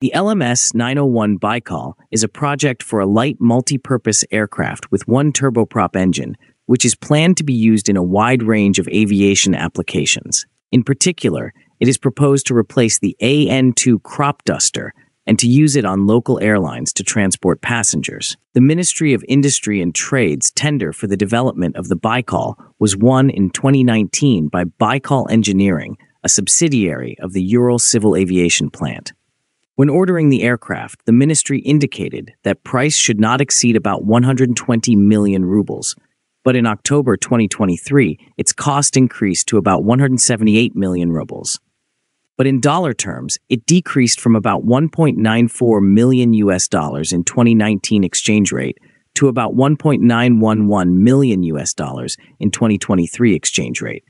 The LMS 901 Baikal is a project for a light multi-purpose aircraft with one turboprop engine, which is planned to be used in a wide range of aviation applications. In particular, it is proposed to replace the AN2 crop duster and to use it on local airlines to transport passengers. The Ministry of Industry and Trade's tender for the development of the Baikal was won in 2019 by Baikal Engineering, a subsidiary of the Ural Civil Aviation Plant. When ordering the aircraft, the ministry indicated that price should not exceed about 120 million rubles, but in October 2023, its cost increased to about 178 million rubles. But in dollar terms, it decreased from about 1.94 million US dollars in 2019 exchange rate to about 1.911 million US dollars in 2023 exchange rate.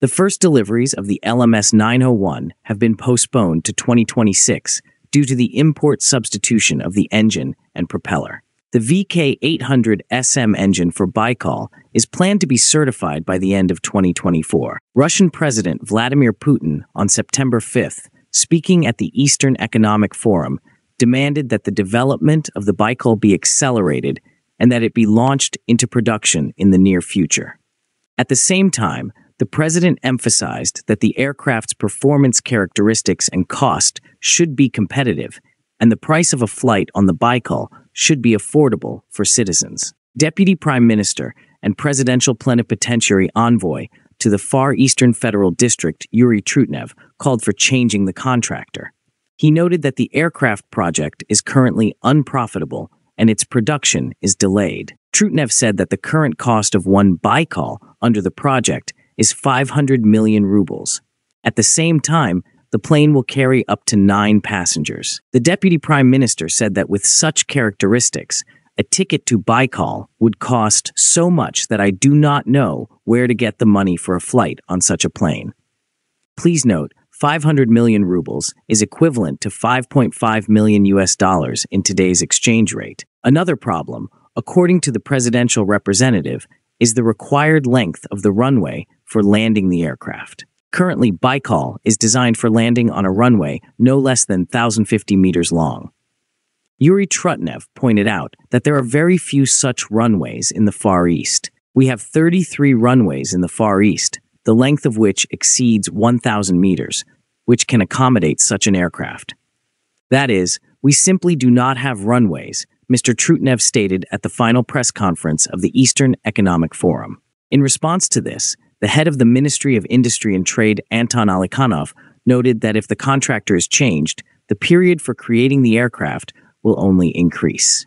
The first deliveries of the LMS 901 have been postponed to 2026 due to the import substitution of the engine and propeller. The VK800 SM engine for Baikal is planned to be certified by the end of 2024. Russian President Vladimir Putin, on September 5th, speaking at the Eastern Economic Forum, demanded that the development of the Baikal be accelerated and that it be launched into production in the near future. At the same time, the president emphasized that the aircraft's performance characteristics and cost should be competitive, and the price of a flight on the Baikal should be affordable for citizens. Deputy Prime Minister and Presidential Plenipotentiary Envoy to the Far Eastern Federal District, Yuri Trutnev, called for changing the contractor. He noted that the aircraft project is currently unprofitable and its production is delayed. Trutnev said that the current cost of one Baikal under the project is 500 million rubles. At the same time, the plane will carry up to nine passengers. The deputy prime minister said that with such characteristics, a ticket to Baikal would cost so much that I do not know where to get the money for a flight on such a plane. Please note, 500 million rubles is equivalent to 5.5 million US dollars in today's exchange rate. Another problem, according to the presidential representative, is the required length of the runway for landing the aircraft. Currently, Baikal is designed for landing on a runway no less than 1,050 meters long. Yuri Trutnev pointed out that there are very few such runways in the Far East. We have 33 runways in the Far East, the length of which exceeds 1,000 meters, which can accommodate such an aircraft. That is, we simply do not have runways, Mr. Trutnev stated at the final press conference of the Eastern Economic Forum. In response to this, the head of the Ministry of Industry and Trade, Anton Alikhanov, noted that if the contractor is changed, the period for creating the aircraft will only increase.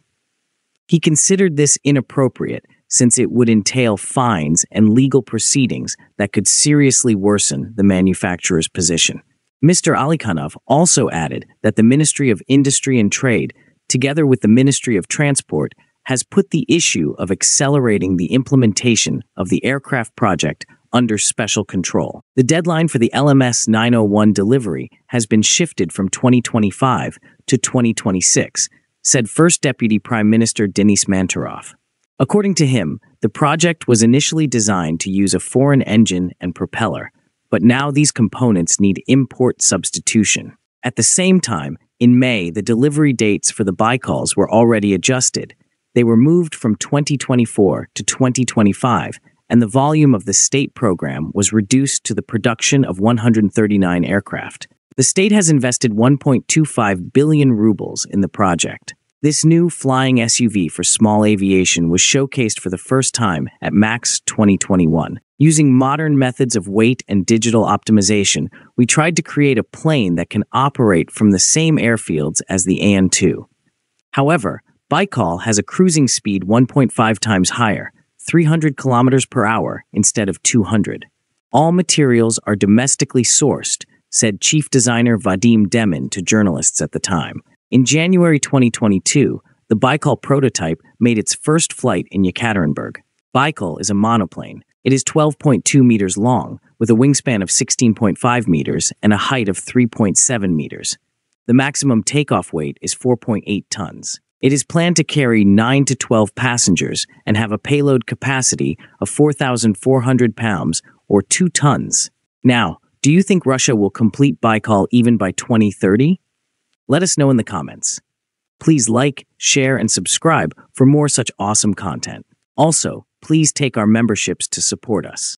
He considered this inappropriate since it would entail fines and legal proceedings that could seriously worsen the manufacturer's position. Mr. Alikhanov also added that the Ministry of Industry and Trade, together with the Ministry of Transport, has put the issue of accelerating the implementation of the aircraft project under special control. The deadline for the LMS 901 delivery has been shifted from 2025 to 2026, said First Deputy Prime Minister Denis Manturov. According to him, the project was initially designed to use a foreign engine and propeller, but now these components need import substitution. At the same time, in May, the delivery dates for the Baikals were already adjusted. They were moved from 2024 to 2025 and the volume of the state program was reduced to the production of 139 aircraft. The state has invested 1.25 billion rubles in the project. This new flying SUV for small aviation was showcased for the first time at MAKS 2021. Using modern methods of weight and digital optimization, we tried to create a plane that can operate from the same airfields as the AN2. However, Baikal has a cruising speed 1.5 times higher, 300 kilometers per hour instead of 200. All materials are domestically sourced, said chief designer Vadim Demin to journalists at the time. In January 2022, the Baikal prototype made its first flight in Yekaterinburg. Baikal is a monoplane. It is 12.2 meters long, with a wingspan of 16.5 meters and a height of 3.7 meters. The maximum takeoff weight is 4.8 tons. It is planned to carry 9 to 12 passengers and have a payload capacity of 4,400 pounds or 2 tons. Now, do you think Russia will complete Baikal even by 2030? Let us know in the comments. Please like, share, and subscribe for more such awesome content. Also, please take our memberships to support us.